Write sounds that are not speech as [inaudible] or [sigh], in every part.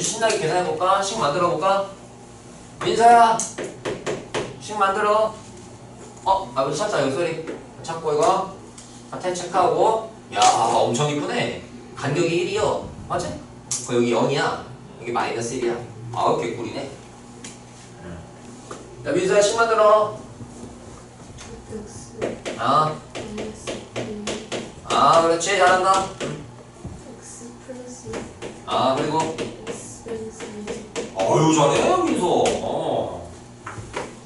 신나게 계산해볼까? 식 만들어볼까? 민서야! 식 만들어. 어? 아 우리 찾자 여기 소리. 찾고 이거. 하태 체크하고. 야 엄청 이쁘네. 간격이 1이요. 맞지? 어, 여기 0이야. 여기 마이너스 1이야. 아우 개꿀이네. 야 민서야 식 만들어. 아, 아 그렇지. 잘한다. 아 그리고 어유 잘해 민서 어.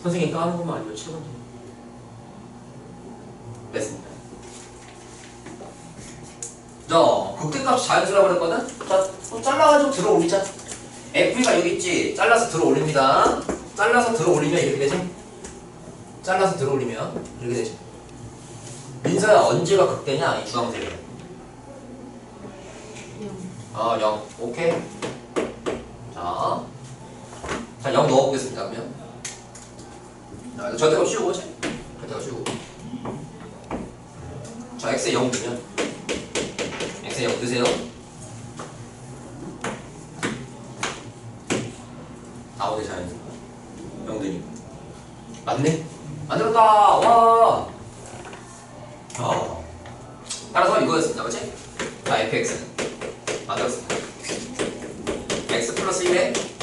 선생님 까는 것만 알려 7번 됐습니다. 자 극대값 자연수라고 그랬거든? 자 잘라가지고 들어 올리자. FE가 여기 있지? 잘라서 들어 올립니다. 잘라서 들어 올리면 이렇게 되지? 잘라서 들어 올리면 이렇게 되지. 민서야 언제가 극대냐? 이 주황색이 0 아, 0. 오케이. 자. 자, 0 넣어보겠습니다, 그러면. 자, 절대값 씌우고, 그치? 절대값 씌우고. 자, x에 0 넣으면. x에 0 넣으세요. 나오네, 자연스 0 넣으니까. 맞네? 만들었다! 와! 어. 따라서 이거였습니다, 그치? 자, fx는. 만들었습니다. x 플러스 1에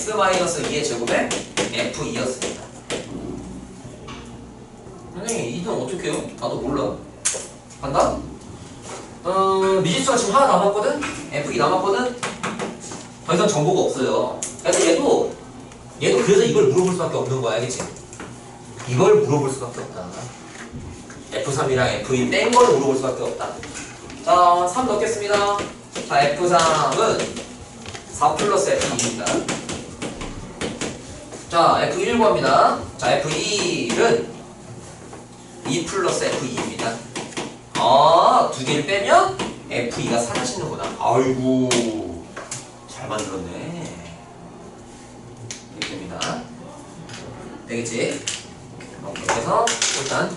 x 마이너스 2의 제곱에 f2였습니다. 선생님, 2등 어떻게 해요? 나도 몰라. 간다? 어, 미지수가 지금 하나 남았거든? f2 남았거든? 더 이상 정보가 없어요. 그래서 얘도, 얘도 그래서 이걸 물어볼 수밖에 없는 거야, 알겠지? 이걸 물어볼 수밖에 없다. F3이랑 F2 뺀걸 물어볼 수밖에 없다. 자, 3 넣겠습니다. 자, F3은 4 플러스 F2입니다. 자, F1 구합니다. 자, F2는 2 플러스 F2입니다. 아, 두 개를 빼면 F2가 사라지는구나. 아이고, 잘 만들었네. 이렇게 됩니다. 되겠지? 이렇게 해서 일단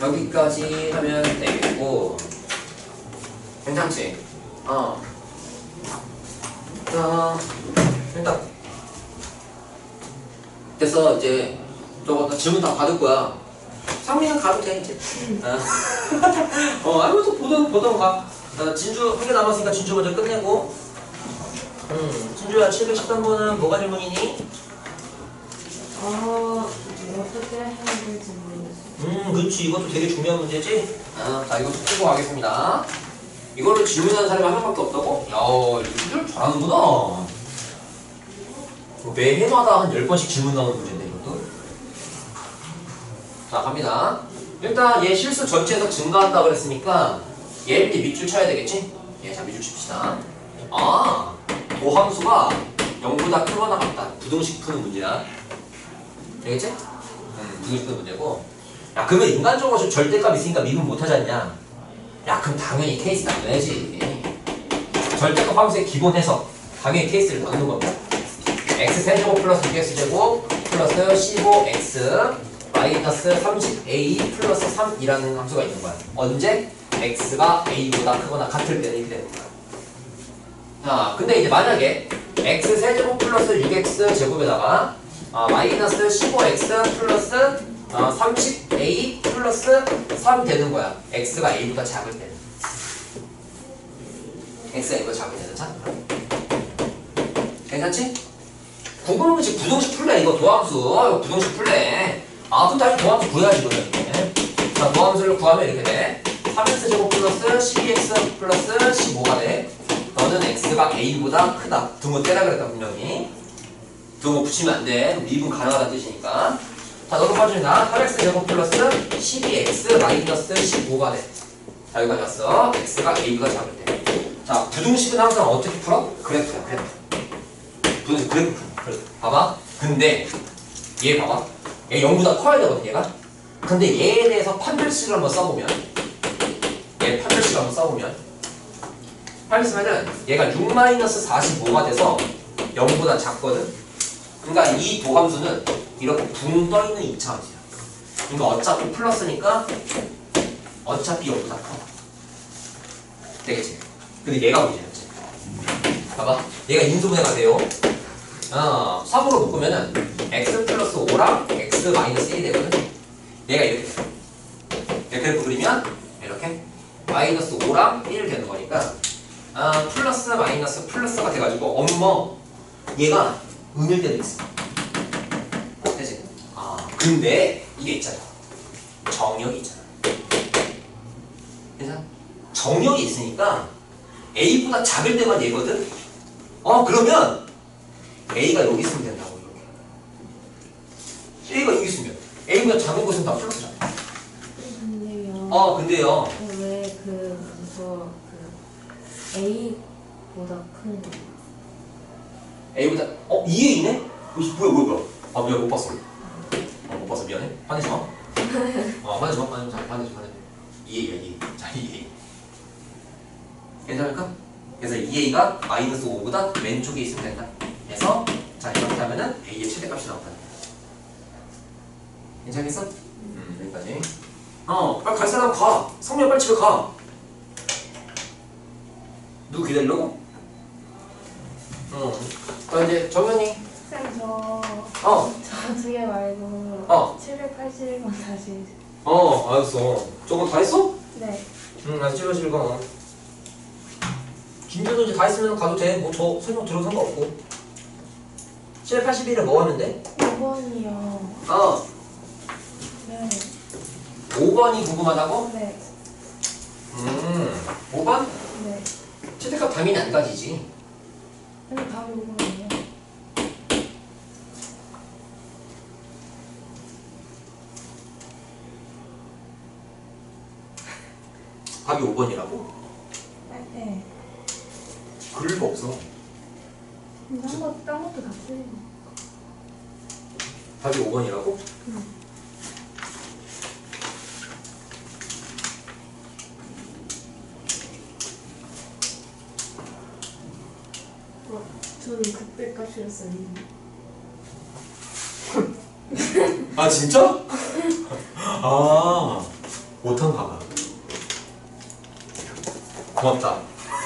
여기까지 하면 되겠고 괜찮지? 어. 자, 일단 됐어 이제 저거 다 질문 다 받을 거야. 상민은 가도 돼 이제. 어, [laughs] 어 아이고 또 보던 보던 가. 어, 진주 한 개 남았으니까 진주 먼저 끝내고. 음, 진주야 713번은 뭐가 질문이니? 어 어떻게 해야 될지 모르겠어 음, 그렇지. 이것도 되게 중요한 문제지? 아, 자, 이것도 풀고 가겠습니다. 이걸로 질문하는 사람이 한 명밖에 없다고? 야, 이걸 잘하는구나. 뭐매 해마다 한 10번씩 질문 나오는 문제인데, 이것도. 자, 갑니다. 일단 얘 실수 전체에서 증가한다 그랬으니까 얘를 이제 밑줄 쳐야 되겠지? 예, 자, 밑줄 칩시다. 아, 도함수가 0보다 크거나 같다. 부등식 푸는 문제야. 되겠지? 음, 부등식 푸는 문제고. 야 그러면 인간적으로 좀 절대값 있으니까 미분 못하지 않냐 야 그럼 당연히 케이스 나눠야지 절대값 함수의 기본 해석 당연히 케이스를 나누는 겁니다 x 세제곱 플러스 6x 제곱 플러스 15x 마이너스 30a 플러스 3이라는 함수가 있는 거야 언제? x가 a보다 크거나 같을 때는 이렇게 되는 거야 자 근데 이제 만약에 x 세제곱 플러스 6x 제곱에다가 아, 마이너스 15x 플러스 어, 30a 플러스 3 되는 거야. x가 a보다 작을 때는. x가 a보다 작을 때는 자. 괜찮지? 지 부동식 풀래 이거 도함수. 어, 이거 부동식 풀래. 아 그럼 당연히 도함수 구해야지 이거는. 자 도함수를 구하면 이렇게 돼. 3x 제곱 플러스 12x 플러스 15가 돼. 너는 x가 a보다 크다. 등호 떼라 그랬다 분명히. 등호 붙이면 안 돼. 미분 가능하다는 뜻이니까. 자, 너도 봐주나 8x 제곱 플러스 12x 마이너스 15가 돼. 자, 여기까지 왔어. x가 a보다 작을 때. 자, 부등식은 항상 어떻게 풀어? 그래프야, 그래프. 부등식. 그래프. 봐봐. 근데 얘 봐봐. 얘 0보다 커야 되거든, 얘가. 근데 얘에 대해서 판별식을 한번 써보면 얘 판별식을 한번 써보면 판별식하면 얘가 6 마이너스 45가 돼서 0보다 작거든. 그러니까 이 도함수는 이렇게 붕 떠있는 이차함수야. 그러니까 어차피 플러스니까 어차피 0보다 커. 되겠지? 근데 얘가 문제였지. 봐봐. 얘가 인수분해가 돼요. 어, 3으로 묶으면은 x 플러스 5랑 x 마이너스 1이 되거든. 얘가 이렇게 돼. 이렇게 그래프 그리면 이렇게 마이너스 5랑 1 되는 거니까 아, 플러스 마이너스 플러스가 돼가지고 엄머 얘가 음일 때도 있어. 되지? 아, 근데 이게 있잖아. 정역이 있잖아. 그래서 정역이 있으니까 A보다 작을 때만 얘거든? 어, 그러면 A가 여기 있으면 된다고, 이렇게. A가 여기 있으면. A보다 작은 곳은 다 플러스잖아. 근데요. 어, 근데요. 왜그 문서 그 A보다 큰 거? A보다, 어, 2A네? 뭐야, 뭐야, 뭐야. 아, 미안, 못 봤어. 어, 못 봤어. 미안해. 화내지 마. 어, [laughs] 화내지 마, 화내지 마, 화내지 마. 2A야, 2A. 자, 2A. 괜찮을까? 그래서 2A가 마이너스 5보다 왼쪽에 있으면 된다. 그래서, 자, 이렇게 하면은 A의 최대값이 나온다. 괜찮겠어? 음, 여기까지. 어, 빨리 갈 사람 가. 성명 빨리 집에 가. 누구 기다리려고? 어. 자, 이제 정현이. 쌤, 저, 어, 저두개 말고 어, 781번 다시. 어, 알았어. 저거 다 했어? 네. 응, 아직 찍어 읽어. 김준호 이제 다 했으면 가도 돼. 뭐 저 설명 들어도 상관없고. 781을 뭐 돼? 5번이요. 어, 네. 5번이 궁금하다고? 네. 음, 5번? 네. 최대값 당연히 안 가지지. 근데 답이 5번이에요. [laughs] 답이 5번이라고? 네. 그럴 리가 없어. 근데 한 번, 딴 것도 다 틀리고. 답이 5번이라고? 어, 저는 그때 값이었어요. [laughs] 아, 진짜? [laughs] 아, 못한 가 봐. 고맙다. [laughs]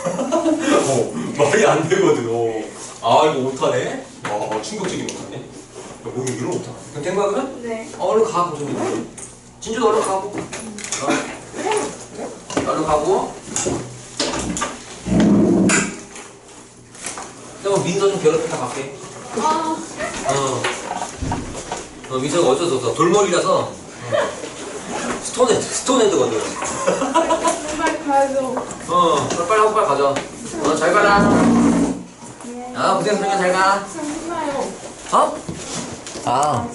어, 말이 안 되거든. 어. 아, 이거 못하네? 와, 충격적인 못하네. 야, 뭐 이런 못하네. 그럼 된 거야, 그러면? 네. 어, 얼른 가, 고정이. 진주도 얼른 가고. 어. 얼른 가고. 그럼 민서 좀 괴롭히다 갈게. 아, 어. 어, 민서가 어쩔 수 없어. 돌머리라서. 어. stone head, stone head거든. 빨리 가야죠. 어, 빨리 하고 빨리 가자. 어, 잘 가라. 네. 아, 고생했으니까 잘 가. 어? 아.